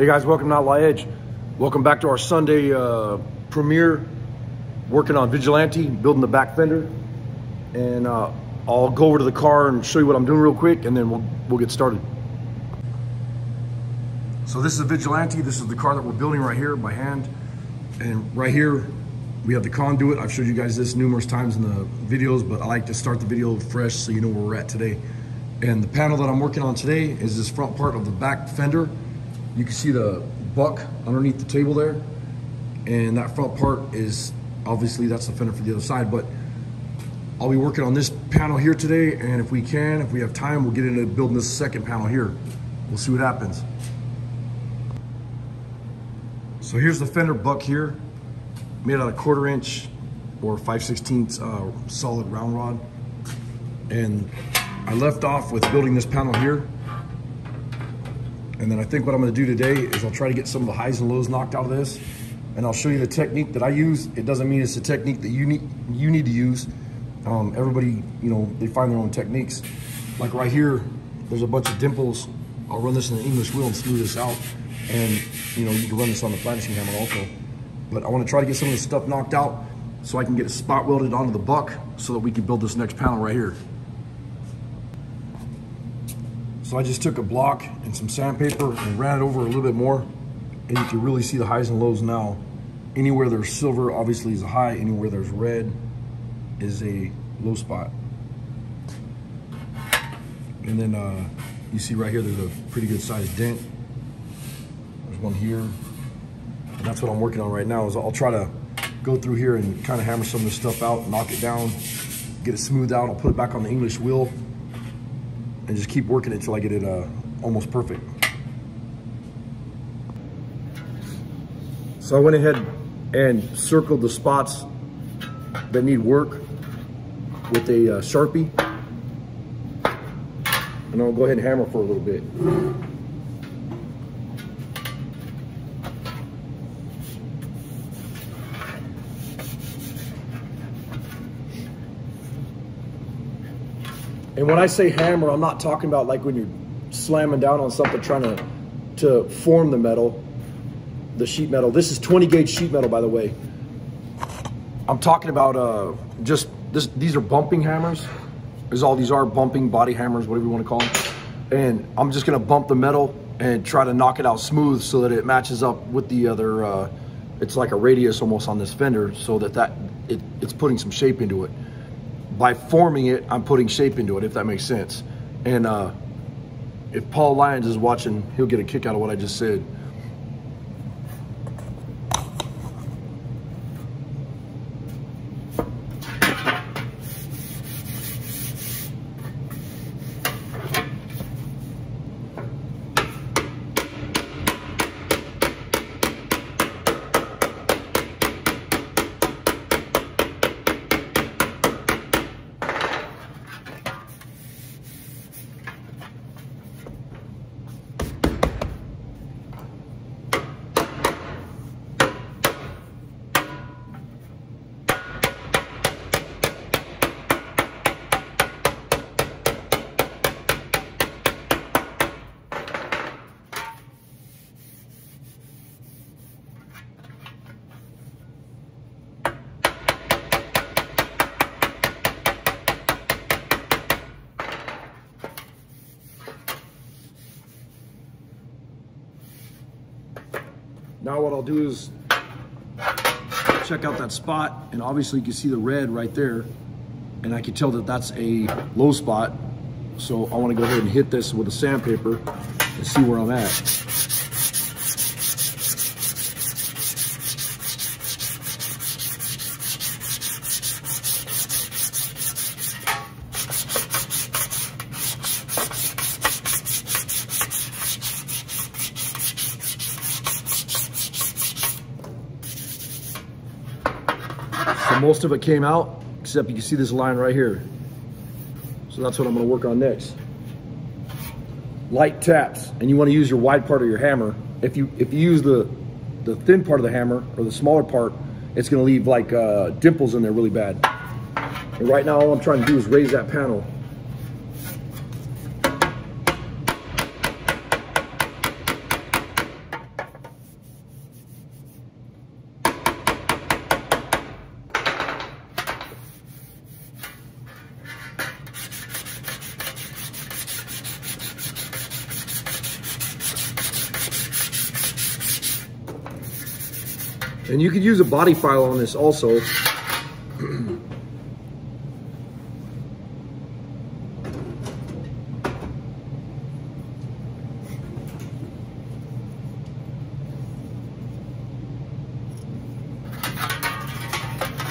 Hey guys, welcome to Outlaw Edge. Welcome back to our Sunday uh, premiere. Working on Vigilante, building the back fender. And uh, I'll go over to the car and show you what I'm doing real quick and then we'll, we'll get started. So this is a Vigilante. This is the car that we're building right here by hand. And right here, we have the conduit. I've showed you guys this numerous times in the videos, but I like to start the video fresh so you know where we're at today. And the panel that I'm working on today is this front part of the back fender. You can see the buck underneath the table there. And that front part is, obviously that's the fender for the other side, but I'll be working on this panel here today. And if we can, if we have time, we'll get into building this second panel here. We'll see what happens. So here's the fender buck here, made out of quarter inch or 5 16 uh, solid round rod. And I left off with building this panel here and then I think what I'm gonna do today is I'll try to get some of the highs and lows knocked out of this. And I'll show you the technique that I use. It doesn't mean it's the technique that you need, you need to use. Um, everybody, you know, they find their own techniques. Like right here, there's a bunch of dimples. I'll run this in the English wheel and smooth this out. And, you know, you can run this on the finishing hammer also. But I wanna try to get some of this stuff knocked out so I can get it spot welded onto the buck so that we can build this next panel right here. So I just took a block and some sandpaper and ran it over a little bit more. And you can really see the highs and lows now. Anywhere there's silver, obviously is a high. Anywhere there's red is a low spot. And then uh, you see right here, there's a pretty good sized dent. There's one here. And that's what I'm working on right now is I'll try to go through here and kind of hammer some of this stuff out, knock it down, get it smoothed out. I'll put it back on the English wheel and just keep working it until I get it uh, almost perfect. So I went ahead and circled the spots that need work with a uh, Sharpie. And I'll go ahead and hammer for a little bit. And when I say hammer, I'm not talking about like when you're slamming down on something trying to, to form the metal, the sheet metal. This is 20 gauge sheet metal, by the way. I'm talking about uh, just, this, these are bumping hammers. Is all these are bumping body hammers, whatever you want to call them. And I'm just gonna bump the metal and try to knock it out smooth so that it matches up with the other, uh, it's like a radius almost on this fender so that, that it, it's putting some shape into it by forming it, I'm putting shape into it, if that makes sense. And uh, if Paul Lyons is watching, he'll get a kick out of what I just said. Now what I'll do is check out that spot and obviously you can see the red right there and I can tell that that's a low spot. So I wanna go ahead and hit this with a sandpaper and see where I'm at. Most of it came out, except you can see this line right here. So that's what I'm gonna work on next. Light taps, and you wanna use your wide part of your hammer. If you if you use the, the thin part of the hammer, or the smaller part, it's gonna leave like uh, dimples in there really bad. And right now all I'm trying to do is raise that panel. And you could use a body file on this also.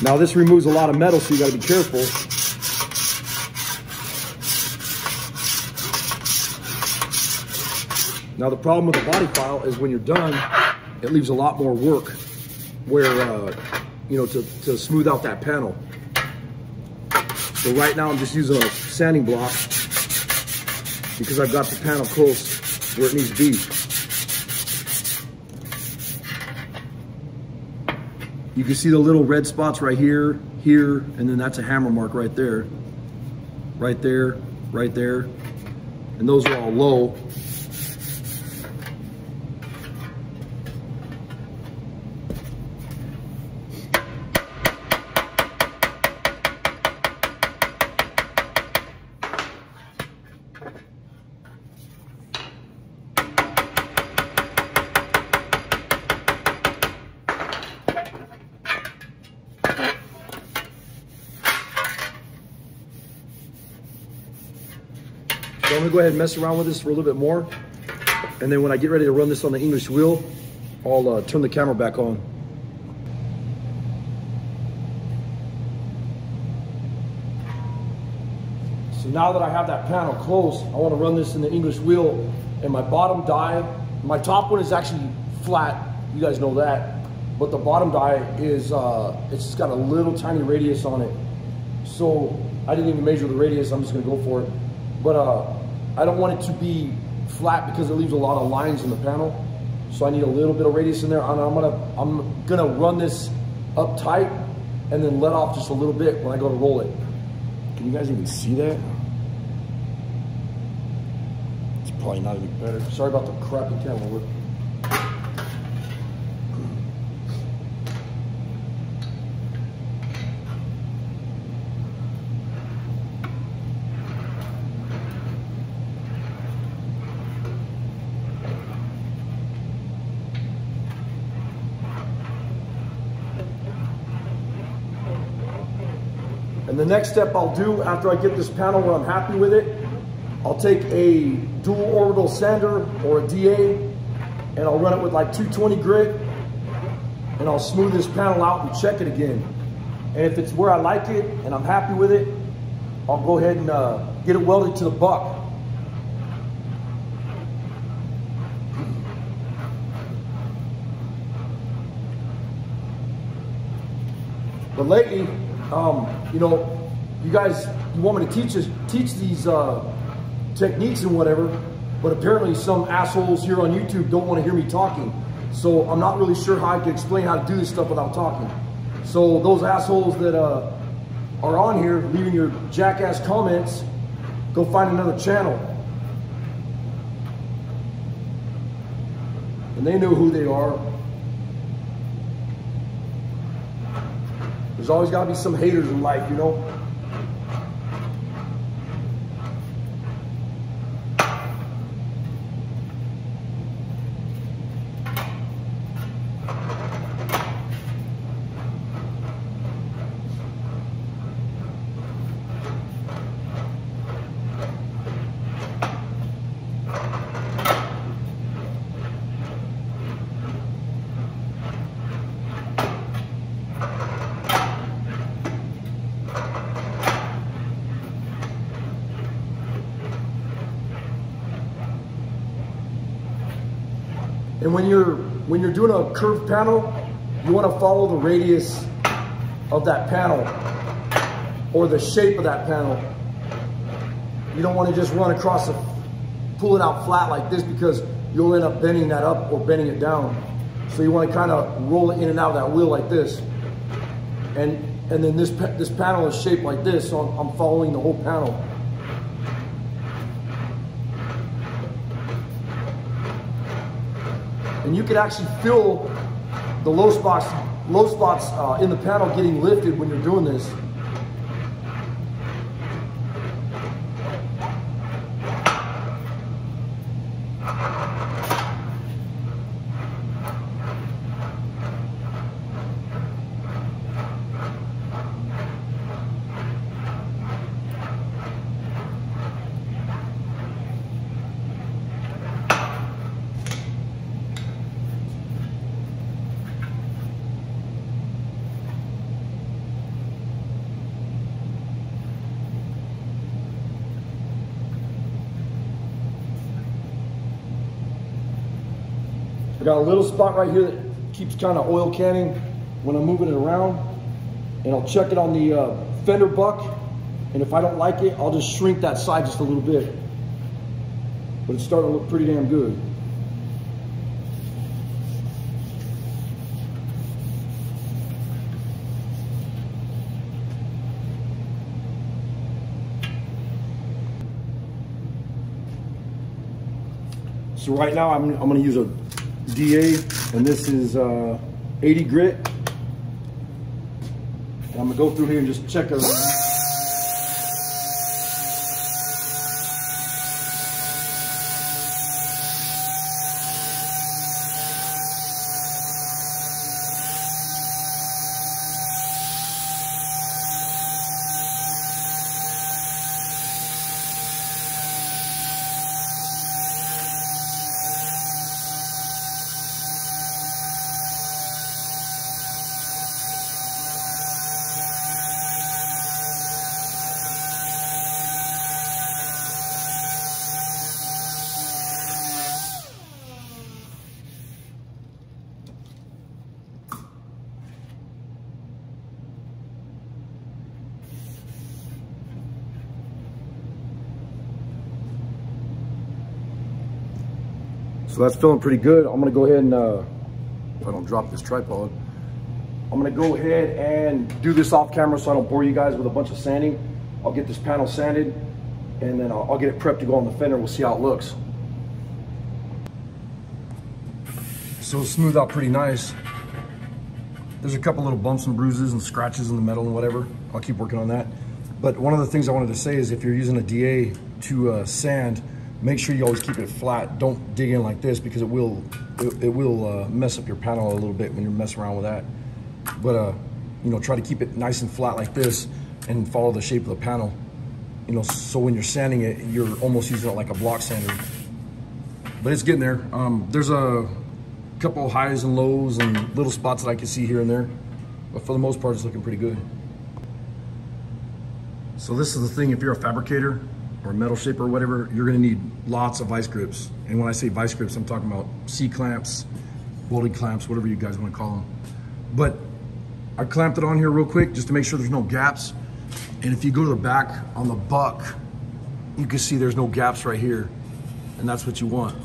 Now this removes a lot of metal, so you gotta be careful. Now the problem with the body file is when you're done, it leaves a lot more work where, uh, you know, to, to smooth out that panel. So right now I'm just using a sanding block because I've got the panel close where it needs to be. You can see the little red spots right here, here, and then that's a hammer mark right there. Right there, right there. And those are all low. I'm gonna go ahead and mess around with this for a little bit more. And then when I get ready to run this on the English wheel, I'll uh, turn the camera back on. So now that I have that panel close, I wanna run this in the English wheel and my bottom die, my top one is actually flat, you guys know that. But the bottom die is, uh, it's just got a little tiny radius on it. So I didn't even measure the radius, I'm just gonna go for it. But uh, I don't want it to be flat because it leaves a lot of lines in the panel. So I need a little bit of radius in there. And I'm gonna, I'm gonna run this up tight and then let off just a little bit when I go to roll it. Can you guys even see that? It's probably not any better. Sorry about the crappy camera work. Next step I'll do after I get this panel where I'm happy with it, I'll take a dual orbital sander or a DA and I'll run it with like 220 grit and I'll smooth this panel out and check it again. And if it's where I like it and I'm happy with it, I'll go ahead and uh, get it welded to the buck. But lately, um, you know, you guys, you want me to teach us, teach these uh, techniques and whatever, but apparently some assholes here on YouTube don't want to hear me talking. So I'm not really sure how I can explain how to do this stuff without talking. So those assholes that uh, are on here leaving your jackass comments, go find another channel. And they know who they are. There's always got to be some haters in life, you know? And when you're when you're doing a curved panel, you want to follow the radius of that panel or the shape of that panel. You don't want to just run across it, pull it out flat like this because you'll end up bending that up or bending it down. So you want to kind of roll it in and out of that wheel like this. And and then this this panel is shaped like this, so I'm, I'm following the whole panel. And you can actually feel the low spots, low spots uh, in the panel getting lifted when you're doing this. I got a little spot right here that keeps kind of oil canning when I'm moving it around. And I'll check it on the uh, fender buck. And if I don't like it, I'll just shrink that side just a little bit. But it's starting to look pretty damn good. So right now I'm, I'm gonna use a DA and this is uh, 80 grit. I'm gonna go through here and just check everything. So that's feeling pretty good. I'm gonna go ahead and, uh, I don't drop this tripod. I'm gonna go ahead and do this off camera so I don't bore you guys with a bunch of sanding. I'll get this panel sanded and then I'll, I'll get it prepped to go on the fender. We'll see how it looks. So it's smoothed out pretty nice. There's a couple little bumps and bruises and scratches in the metal and whatever. I'll keep working on that. But one of the things I wanted to say is if you're using a DA to uh, sand, make sure you always keep it flat. Don't dig in like this because it will it, it will uh, mess up your panel a little bit when you're messing around with that. But uh, you know, try to keep it nice and flat like this and follow the shape of the panel. You know, so when you're sanding it, you're almost using it like a block sander. But it's getting there. Um, there's a couple highs and lows and little spots that I can see here and there. But for the most part, it's looking pretty good. So this is the thing, if you're a fabricator or metal shape or whatever, you're gonna need lots of vice grips. And when I say vice grips, I'm talking about C-clamps, welding clamps, whatever you guys wanna call them. But I clamped it on here real quick just to make sure there's no gaps. And if you go to the back on the buck, you can see there's no gaps right here. And that's what you want.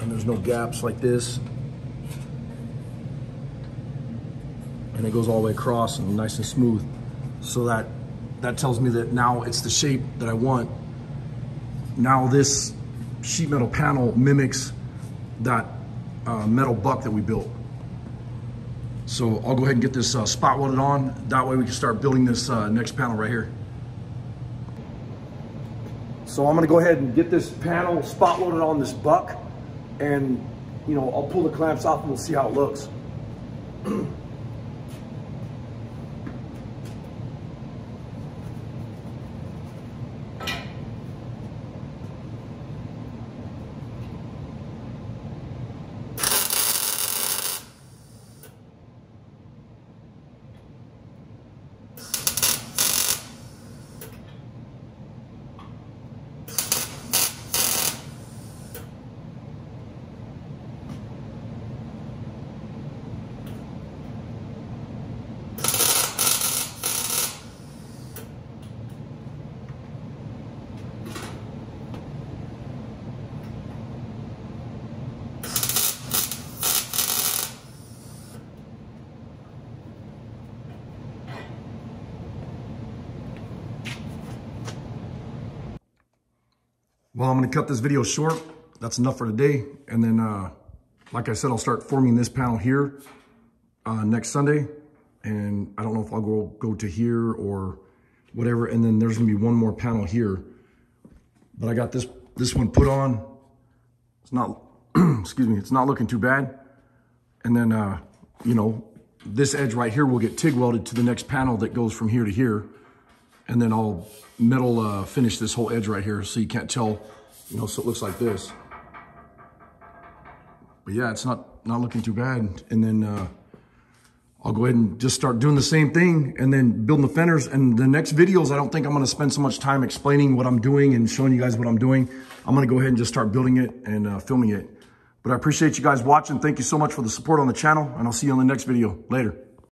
And there's no gaps like this. And it goes all the way across and nice and smooth. So that, that tells me that now it's the shape that I want. Now this sheet metal panel mimics that uh, metal buck that we built. So I'll go ahead and get this uh, spot welded on. That way we can start building this uh, next panel right here. So I'm gonna go ahead and get this panel spot welded on this buck and you know, I'll pull the clamps off and we'll see how it looks. Well, I'm gonna cut this video short. That's enough for today. And then, uh, like I said, I'll start forming this panel here uh, next Sunday. And I don't know if I'll go, go to here or whatever. And then there's gonna be one more panel here. But I got this, this one put on. It's not, excuse me, it's not looking too bad. And then, uh, you know, this edge right here will get TIG welded to the next panel that goes from here to here and then I'll metal uh, finish this whole edge right here so you can't tell, you know, so it looks like this. But yeah, it's not, not looking too bad. And then uh, I'll go ahead and just start doing the same thing and then building the fenders. And the next videos, I don't think I'm gonna spend so much time explaining what I'm doing and showing you guys what I'm doing. I'm gonna go ahead and just start building it and uh, filming it. But I appreciate you guys watching. Thank you so much for the support on the channel, and I'll see you on the next video. Later.